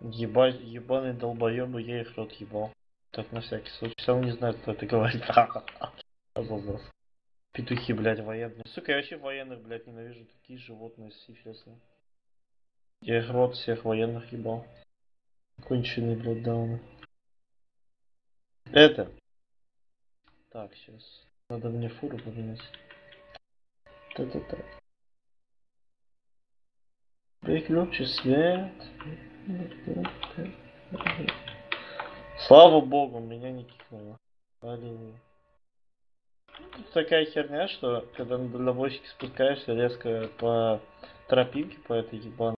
Ебать, ебаный долбоебы, я их рот ебал. Так, на всякий случай. Равно не знаю, кто это говорит. Обалдел. Петухи, блядь, военные. Сука, я вообще военных, блядь, ненавижу. Такие животные сифилисные. Я их рот всех военных ебал. Конченые, блядь, дауны. Это. Так, сейчас. Надо мне фуру поменять. Та-та-та. Выключи свет. Слава богу, меня не кикнуло. Аллилуйя. Тут такая херня, что когда на дальнобойщике спускаешься резко по тропинке, по этой ебаной,